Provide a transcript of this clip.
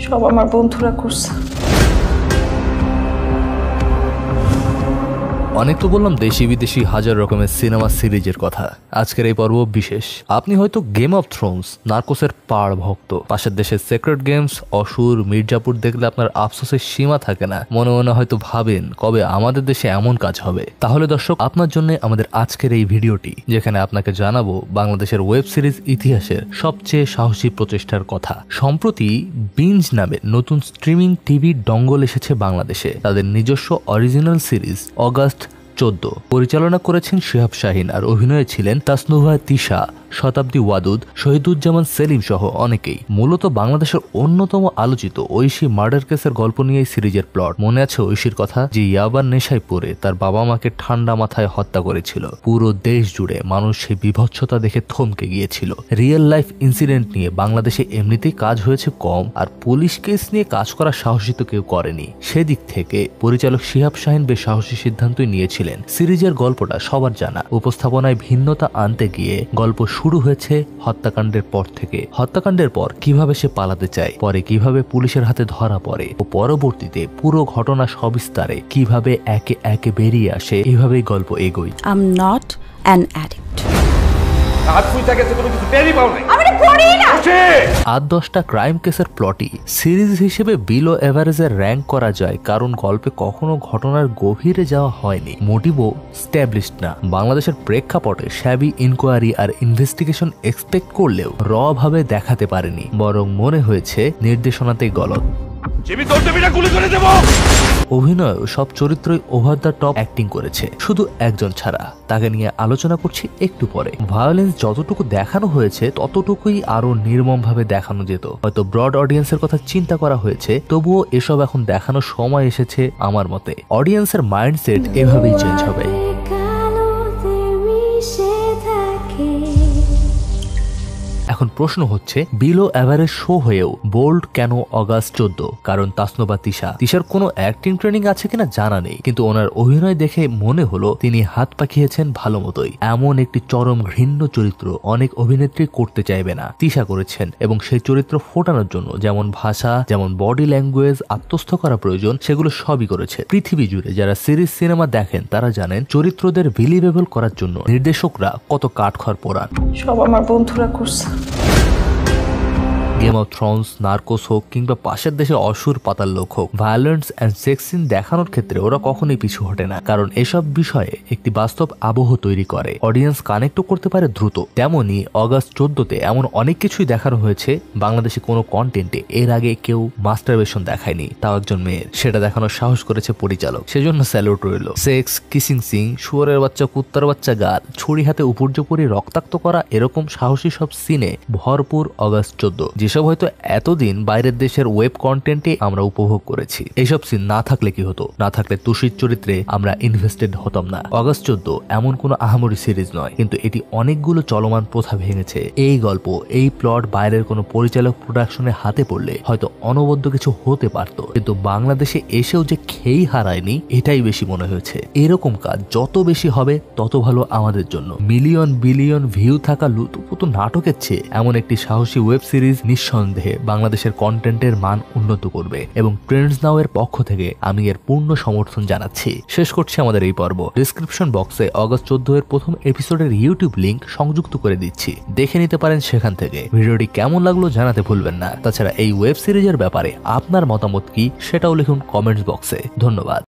সব আমার বন্ধুরা করছে অনেক তো বললাম দেশি বিদেশি হাজার রকমের সিনেমা সিরিজের কথা। আজকের এই পর্ব বিশেষ। আপনি হয়তো গেম অফ থ্রোনস নার্কোসের পাড় ভক্ত। পাশের দেশের সেক্রেট গেমস অসুর, মির্জাপুর দেখলে আপনার আফসোসের সীমা থাকে না। মনে মনে হয়তো ভাবেন কবে আমাদের দেশে এমন কাজ হবে। তাহলে দর্শক, আপনার জন্য আমাদের আজকের এই ভিডিওটি, যেখানে আপনাকে জানাব বাংলাদেশের ওয়েব সিরিজ ইতিহাসের সবচেয়ে সাহসী প্রচেষ্টার কথা। সম্প্রতি বিঞ্জ নামে নতুন স্ট্রিমিং টিভি ডঙ্গল এসেছে বাংলাদেশে। তাদের নিজস্ব অরিজিনাল সিরিজ অগাস্ট চোদ্দ। পরিচালনা করেছেন শিহাব শাহিন আর অভিনয়ে ছিলেন তাসনুভা তিশা। শতাব্দী ওয়াদুদ, শহীদুজ্জামান, সেলিম সহ অনেকেই। মূলত বাংলাদেশের অন্যতম আলোচিত ঐশী মার্ডার কেসের গল্প নিয়ে এই সিরিজের প্লট। মনে আছে ঐশীর কথা? যে ইয়াবার নেশায় পড়ে তার বাবা মাকে ঠান্ডা মাথায় হত্যা করেছিল। পুরো দেশ জুড়ে মানুষ সেই বিভৎসতা দেখে থমকে গিয়েছিল। রিয়েল লাইফ ইনসিডেন্ট নিয়ে বাংলাদেশে এমনিতেই কাজ হয়েছে কম, আর পুলিশ কেস নিয়ে কাজ করার সাহসী তো কেউ করেনি। সেদিক থেকে পরিচালক শিহাব শাহিন বেশ সাহসী সিদ্ধান্তই নিয়েছিলেন। সিরিজের গল্পটা সবার জানা। উপস্থাপনায় ভিন্নতা আনতে গিয়ে গল্প শুরু হয়েছে হত্যাকাণ্ডের পর থেকে হত্যাকাণ্ডের পর কীভাবে সে পালাতে চায়, পরে কীভাবে পুলিশের হাতে ধরা পড়ে ও পরবর্তীতে পুরো ঘটনা সবিস্তারে কীভাবে একে একে বেরিয়ে আসে, এভাবেই গল্প এগোয় এম নট অ্যান addict. হাত ফুইতা গেছে তুমি কিছু টেরই পাও নাই। আমি পড়ি না। আট দশটা ক্রাইম কেসের প্লটই সিরিজ হিসেবে বিলো এভারেজের র্যাঙ্ক করা যায় কারণ গল্পে কখনো ঘটনার গভীরে যাওয়া হয়নি। মোটিভও স্ট্যাবলিশড না। বাংলাদেশের প্রেক্ষাপটে শ্যাবি ইনকোয়ারি আর ইনভেস্টিগেশন এক্সপেক্ট করলেও র ভাবে দেখাতে পারেনি বরং মনে হয়েছে নির্দেশনাতেই গলত জিমি গুলি করে দেবো! অভিনয় সব চরিত্রই ওভার দ্য টপ অ্যাক্টিং করেছে। শুধু একজন ছাড়া। তাকে নিয়ে আলোচনা করছি একটু পরে। ভায়োলেন্স যতটুকু দেখানো হয়েছে, ততটুকুই আরও নির্মমভাবে দেখানো যেত। হয়তো ব্রড অডিয়েন্সের কথা চিন্তা করা হয়েছে, তবুও এসব এখন দেখানোর সময় এসেছে আমার মতে। অডিয়েন্সের মাইন্ডসেট এভাবেই চেঞ্জ হবে। এখন প্রশ্ন হচ্ছে, বিলো অ্যাভারেজ শো হয়েও বোল্ড কেন অগাস্ট চোদ্দ? কারণ তাসনোবা তিশা। তিশার কোনো অ্যাক্টিং ট্রেনিং আছে কিনা জানা নেই, কিন্তু ওনার অভিনয় দেখে মনে হলো তিনি হাত পাখিয়েছেন ভালো মতোই। এমন একটি চরম ঘৃণ্য চরিত্র অনেক অভিনেত্রী করতে চাইবে না, তিশা করেছেন। এবং সেই চরিত্র ফোটানোর জন্য যেমন ভাষা, যেমন বডি ল্যাঙ্গুয়েজ আত্মস্থ করা প্রয়োজন, সেগুলো সবই করেছে। পৃথিবী জুড়ে যারা সিরিজ সিনেমা দেখেন, তারা জানেন চরিত্রদের বিলিভেবল করার জন্য নির্দেশকরা কত কাঠখড় পোড়ান। সব আমার বন্ধুরা করছে। গেম অফ থ্রোনস নার্কোস হোক কিংবা পাশের দেশে অসুর পাতার লোক হোক ভায়োলেন্স অ্যান্ড সেক্সিন দেখানোর ক্ষেত্রে ওরা কখনোই পিছু হটে না। কারণ এসব বিষয়ে একটি বাস্তব আবহ তৈরি করে। অডিয়েন্স কানেক্টও করতে পারে দ্রুত। তেমনই অগাস্ট চোদ্দতে এমন অনেক কিছুই দেখানো হয়েছে বাংলাদেশে কোনো কন্টেন্টে এর আগে কেউ মাস্টারবেশন দেখায়নি, তাও একজন মেয়ের। সেটা দেখানোর সাহস করেছে পরিচালক। সেজন্য স্যালুট রইল। সেক্স কিসিং সিং শুয়ারের বাচ্চা, কুত্তার বাচ্চা, গাল, ছুরি হাতে উপর্যপরি রক্তাক্ত করা এরকম সাহসী সব সিনে ভরপুর অগাস্ট চোদ্দ যেসব হয়তো এতদিন বাইরের দেশের ওয়েব কন্টেন্টে আমরা উপভোগ করেছি এইসব সিন না থাকলে কি হতো? না থাকলে তুষির চরিত্রে আমরা ইনভেস্টেড হতাম না। অগাস্ট চোদ্দ এমন কোনো আহামরি সিরিজ নয়, কিন্তু এটি অনেকগুলো চলমান প্রথা ভেঙেছে। এই গল্প, এই প্লট বাইরের কোনো পরিচালক প্রোডাকশনের হাতে পড়লে হয়তো অনবদ্য কিছু হতে পারত, কিন্তু বাংলাদেশে এসেও যে খেই হারায়নি, এটাই বেশি মনে হয়েছে। এরকম কাজ যত বেশি হবে, তত ভালো আমাদের জন্য। মিলিয়ন বিলিয়ন ভিউ থাকা লুতুপুতু নাটকের চেয়ে এমন একটি সাহসী ওয়েব সিরিজ নিঃসন্দেহে বাংলাদেশের কন্টেন্টের মান উন্নত করবে এবং ট্রেন্ডস নাও এর পক্ষ থেকে আমি এর পূর্ণ সমর্থন জানাচ্ছি। শেষ করছি আমাদের এই পর্ব। ডিসক্রিপশন বক্সে অগস্ট চোদ্দ এর প্রথম এপিসোডের ইউটিউব লিংক সংযুক্ত করে দিচ্ছি। দেখে নিতে পারেন সেখান থেকে। ভিডিওটি কেমন লাগল জানাতে ভুলবেন না। তাছাড়া এই ওয়েব সিরিজের ব্যাপারে আপনার মতামত কি সেটাও লিখুন কমেন্টস বক্সে ধন্যবাদ।